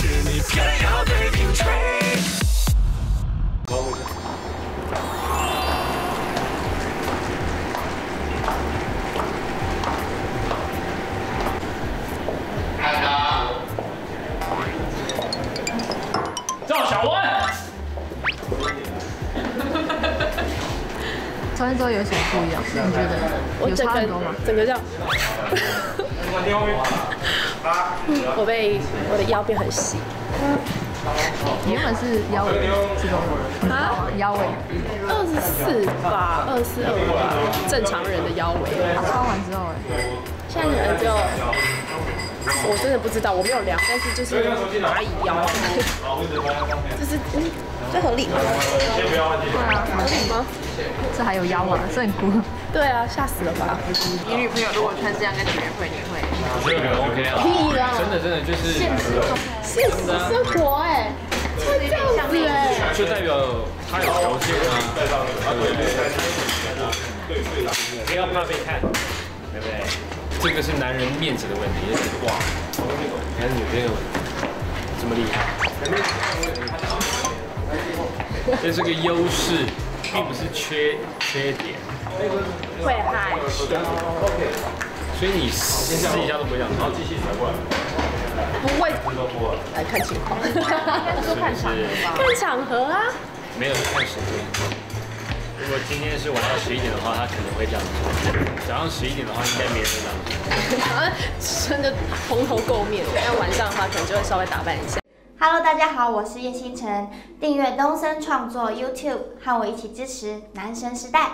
是你偏要对硬吹。赵小温，穿上之后有什么不一样？你觉得有差很多吗？整个这样，我被我的腰变很细。你原本是腰围是多少？啊，腰围，二十四吧，二四二五吧，正常人的腰围。他穿完之后哎，现在可能只有，我真的不知道，我没有量，但是就是蚂蚁腰，就是嗯，这合理吗？对啊，合理吗？这还有腰吗？这很酷。对啊，吓死了吧？你女朋友如果穿这样跟你约会，你会？我觉得很 OK 啊，屁啦真的真的就是，现实生活哎，穿这样子哎，就代表他有条件啊，对不对？不要怕被看，对不对？这个是男人面子的问题，哇，你看女朋友这么厉害，这是个优势，并不是缺缺点，会害羞，所以你试一下都不会这样，然后继续转过来，不会，来看情况，应该是看场合吧。看场合啊。没有看时间。如果今天是晚上十一点的话，他可能会这样做；早上十一点的话，应该没人会这样做。好 像真的蓬头垢面，但晚上的话可能就会稍微打扮一下。Hello，大家好，我是叶星辰，订阅东森创作 YouTube，和我一起支持男神时代。